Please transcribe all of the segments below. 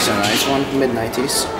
is a nice one, mid 90s.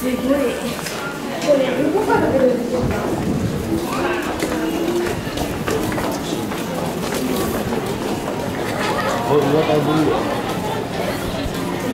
すごい。これ、どこから出るんですか。